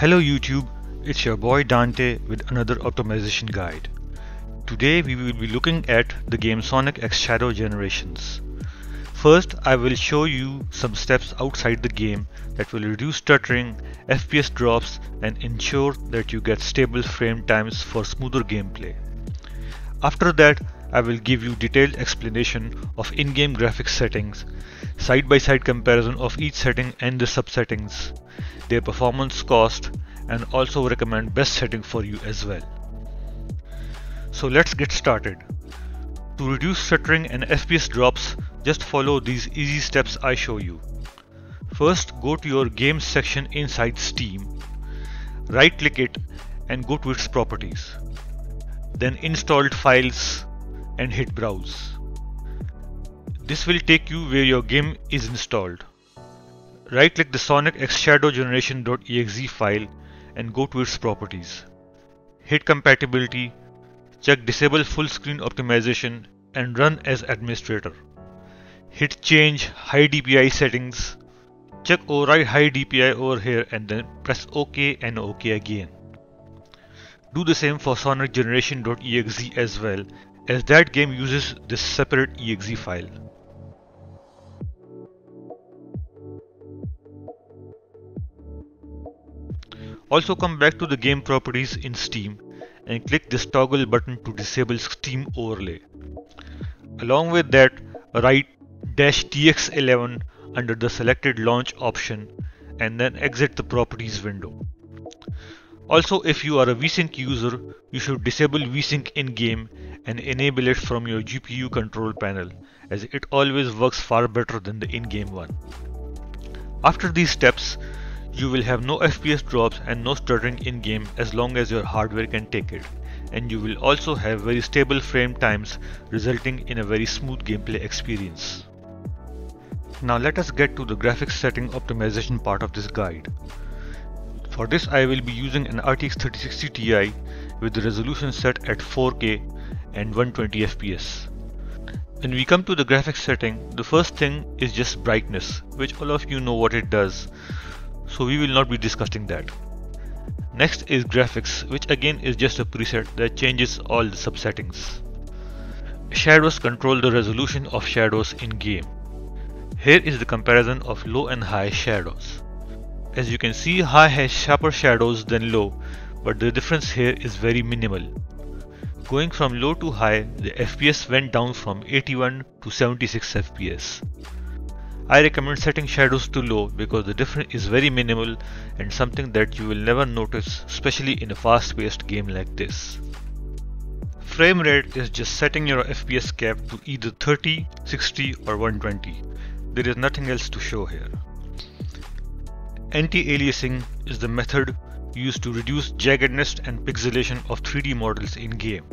Hello YouTube, it's your boy Dante with another optimization guide. Today we will be looking at the game Sonic X Shadow Generations. First I will show you some steps outside the game that will reduce stuttering, FPS drops and ensure that you get stable frame times for smoother gameplay. After that I will give you detailed explanation of in-game graphics settings, side-by-side -side comparison of each setting and the subsettings, their performance cost and also recommend best setting for you as well. So let's get started. To reduce stuttering and FPS drops, just follow these easy steps I show you. First go to your games section inside Steam, right click it and go to its properties. Then installed files and hit browse. This will take you where your game is installed. Right click the Sonic X Shadow Generation.exe file and go to its properties. Hit compatibility, check disable full screen optimization and run as administrator. Hit change high DPI settings, check override high DPI over here and then press OK and OK again. Do the same for Sonic Generation.exe as well as that game uses this separate exe file. Also come back to the game properties in Steam and click this toggle button to disable Steam overlay. Along with that, write dash dx11 under the selected launch option and then exit the properties window. Also, if you are a VSync user, you should disable VSync in-game and enable it from your GPU control panel as it always works far better than the in-game one. After these steps, you will have no FPS drops and no stuttering in-game as long as your hardware can take it and you will also have very stable frame times resulting in a very smooth gameplay experience. Now let us get to the graphics setting optimization part of this guide. For this I will be using an RTX 3060 Ti with the resolution set at 4K and 120 FPS. When we come to the graphics setting, the first thing is just brightness, which all of you know what it does, so we will not be discussing that. Next is graphics, which again is just a preset that changes all the subsettings. Shadows control the resolution of shadows in game. Here is the comparison of low and high shadows. As you can see high has sharper shadows than low but the difference here is very minimal. Going from low to high the FPS went down from 81 to 76 FPS. I recommend setting shadows to low because the difference is very minimal and something that you will never notice especially in a fast paced game like this. Frame rate is just setting your FPS cap to either 30, 60 or 120. There is nothing else to show here. Anti-aliasing is the method used to reduce jaggedness and pixelation of 3D models in-game.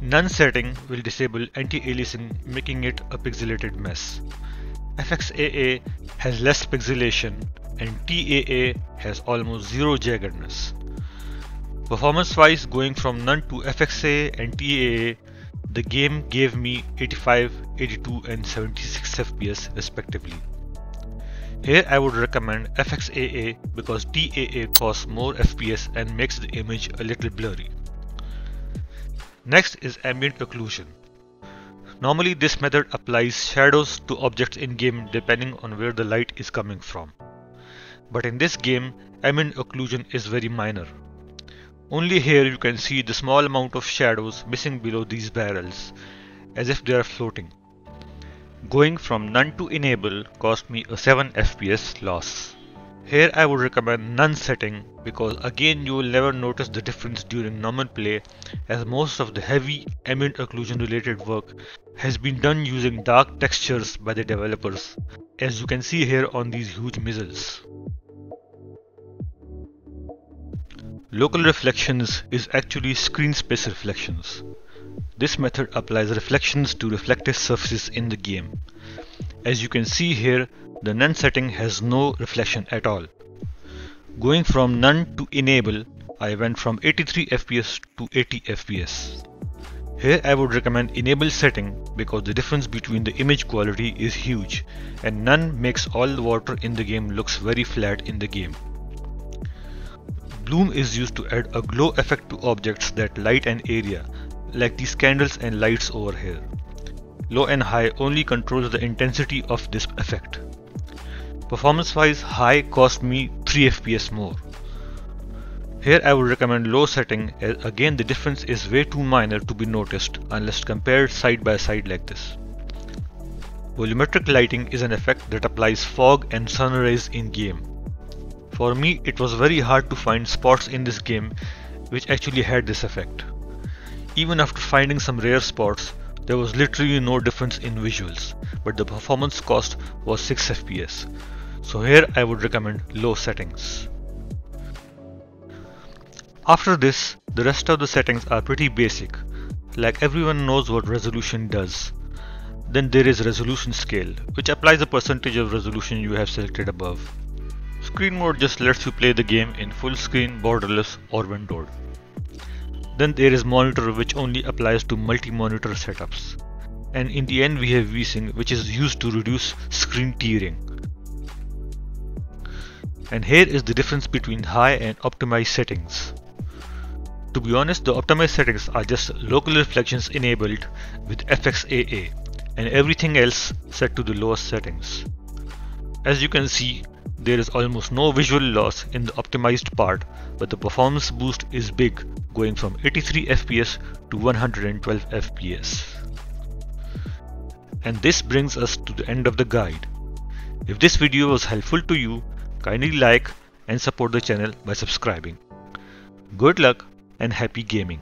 None setting will disable anti-aliasing making it a pixelated mess. FXAA has less pixelation and TAA has almost zero jaggedness. Performance wise going from none to FXAA and TAA the game gave me 85, 82 and 76 FPS respectively. Here I would recommend FXAA because TAA costs more FPS and makes the image a little blurry. Next is ambient occlusion. Normally this method applies shadows to objects in game depending on where the light is coming from. But in this game, ambient occlusion is very minor. Only here you can see the small amount of shadows missing below these barrels, as if they are floating. Going from none to enable cost me a 7 FPS loss. Here I would recommend none setting because again you will never notice the difference during normal play as most of the heavy ambient occlusion related work has been done using dark textures by the developers as you can see here on these huge missiles. Local reflections is actually screen space reflections. This method applies reflections to reflective surfaces in the game. As you can see here, the none setting has no reflection at all. Going from none to enable, I went from 83 fps to 80 fps. Here I would recommend enable setting because the difference between the image quality is huge and none makes all the water in the game looks very flat in the game. bloom is used to add a glow effect to objects that light an area, like these candles and lights over here. Low and high only controls the intensity of this effect. Performance wise, high cost me 3 FPS more. Here I would recommend low setting as again the difference is way too minor to be noticed unless compared side by side like this. Volumetric lighting is an effect that applies fog and sun rays in game. For me it was very hard to find spots in this game which actually had this effect. Even after finding some rare spots, there was literally no difference in visuals, but the performance cost was 6 FPS. So here I would recommend low settings. After this, the rest of the settings are pretty basic, like everyone knows what resolution does. Then there is resolution scale, which applies a percentage of resolution you have selected above. Screen mode just lets you play the game in full screen, borderless or windowed. Then there is monitor which only applies to multi-monitor setups. And in the end we have VSync which is used to reduce screen tearing. And here is the difference between high and optimized settings. To be honest, the optimized settings are just local reflections enabled with FXAA and everything else set to the lowest settings. As you can see, there is almost no visual loss in the optimized part, but the performance boost is big, going from 83 FPS to 112 FPS. And this brings us to the end of the guide. If this video was helpful to you, kindly like and support the channel by subscribing. Good luck and happy gaming.